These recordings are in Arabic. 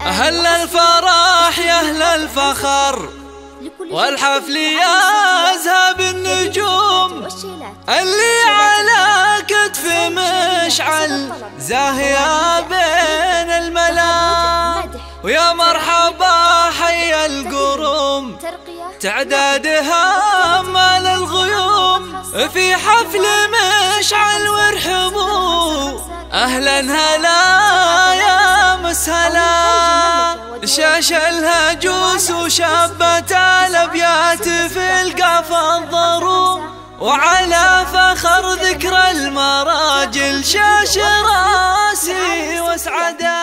أهل الفرح يا أهل الفخر. والحفل يازهى بالنجوم اللي على كتف مشعل زاهية بين الملا ويا مرحبا حي القروم. تعدادها مال الغيوم. في حفل مشعل وارحبوا أهلا هلا شاش الهجوس وشابت الأبيات في القاف الضروم وعلى فخر ذكر المراجل شاش راسي واسعدا.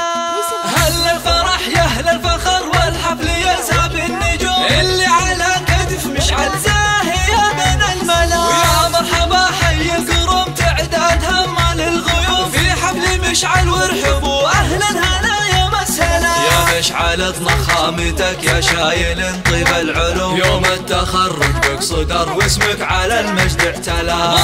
هل الفرح يا أهل الفخر والحفل يزهى بالنجوم؟ اللي على كتف مشعل زاهية من الملا. ويا مرحبا حي القروم تعداد همال الغيوم. في حفل مشعل وارحبوا مشعل ضخامتك يا شايل طيب العلوم. يوم التخرج بك صدر واسمك على المجد اعتلى.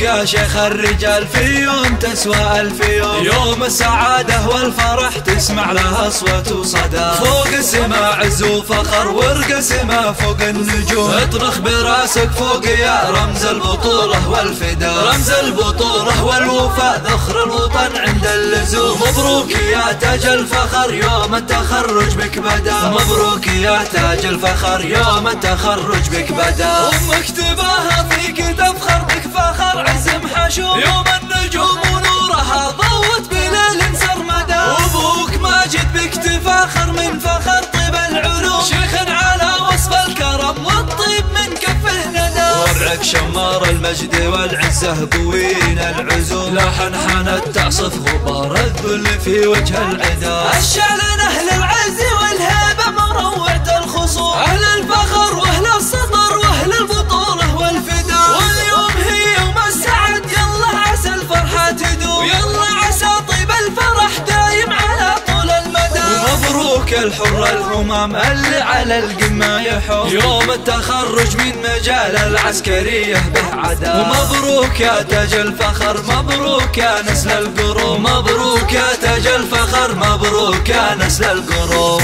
يا شيخ الرجال في يوم تسوى ألف يوم. يوم السعادة والفرح تسمع لها أصوات وصدى. فوق السما عز وفخر ورق سما فوق النجوم. اطرخ براسك فوق يا رمز البطولة والفداء. رمز البطولة والوفاء ذخر الوطن عند اللزوم. مبروك يا تاج الفخر يوم التخرج بك بدا. مبروك يا تاج الفخر يوم التخرج بك بدا. أمك تباها فيك تفخر بك فخر. عزم حشوم يوم النجوم ونورها ضوت بليل سرمدا وابوك ماجد بك تفاخر من فخر طيب العلوم. شيخ على وصف الكرم والطيب من كفه ندى ورعك شمار المجد والعزة قوين العزوم. لا حنحنت تعصف غبار الذل في وجه العدا الشعلن أهل العز مبروك الحر الهمام اللي على القمة يحوم يوم التخرج من مجال العسكرية به عدا ومبروك يا تاج الفخر مبروك يا نسل القروم مبروك يا تاج الفخر مبروك يا نسل القروم